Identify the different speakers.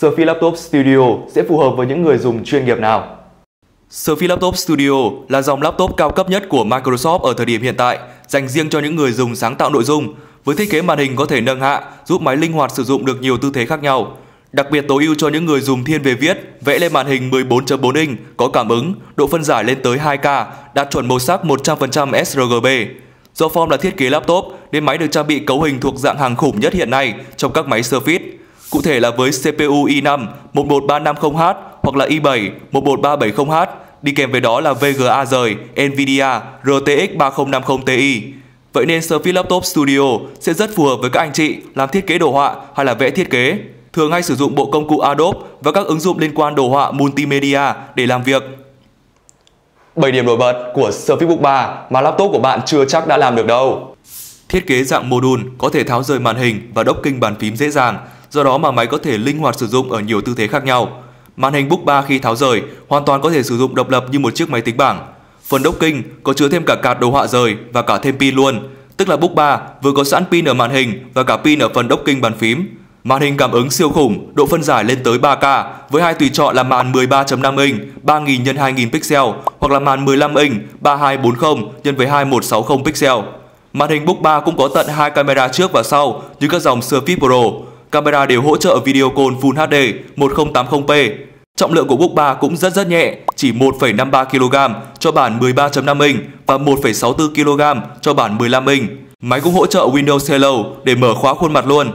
Speaker 1: Surface Laptop Studio sẽ phù hợp với những người dùng chuyên nghiệp nào?
Speaker 2: Surface Laptop Studio là dòng laptop cao cấp nhất của Microsoft ở thời điểm hiện tại, dành riêng cho những người dùng sáng tạo nội dung. Với thiết kế màn hình có thể nâng hạ, giúp máy linh hoạt sử dụng được nhiều tư thế khác nhau. Đặc biệt tối ưu cho những người dùng thiên về viết, vẽ lên màn hình 14.4 inch, có cảm ứng, độ phân giải lên tới 2K, đạt chuẩn màu sắc 100% sRGB. Do Form là thiết kế laptop nên máy được trang bị cấu hình thuộc dạng hàng khủng nhất hiện nay trong các máy Surface. Cụ thể là với CPU i5 11350H hoặc là i7 11370H, đi kèm với đó là VGA rời Nvidia RTX 3050 Ti. Vậy nên Surface Laptop Studio sẽ rất phù hợp với các anh chị làm thiết kế đồ họa hay là vẽ thiết kế, thường hay sử dụng bộ công cụ Adobe và các ứng dụng liên quan đồ họa multimedia để làm việc.
Speaker 1: 7 điểm nổi bật của Surface Book 3 mà laptop của bạn chưa chắc đã làm được đâu.
Speaker 2: Thiết kế dạng module có thể tháo rời màn hình và docking bàn phím dễ dàng, do đó mà máy có thể linh hoạt sử dụng ở nhiều tư thế khác nhau. Màn hình Book 3 khi tháo rời hoàn toàn có thể sử dụng độc lập như một chiếc máy tính bảng. Phần docking có chứa thêm cả card đồ họa rời và cả thêm pin luôn, tức là Book 3 vừa có sẵn pin ở màn hình và cả pin ở phần docking bàn phím. Màn hình cảm ứng siêu khủng, độ phân giải lên tới 3K với hai tùy chọn là màn 13.5 inch 3000 x 2000 pixel hoặc là màn 15 inch 3240 x với 2160 pixel. Màn hình Book 3 cũng có tận hai camera trước và sau như các dòng Surface Pro. Camera đều hỗ trợ video call Full HD 1080p. Trọng lượng của Book 3 cũng rất rất nhẹ, chỉ 1,53 kg cho bản 13.5 inch và 1,64 kg cho bản 15 inch. Máy cũng hỗ trợ Windows Hello để mở khóa khuôn mặt luôn.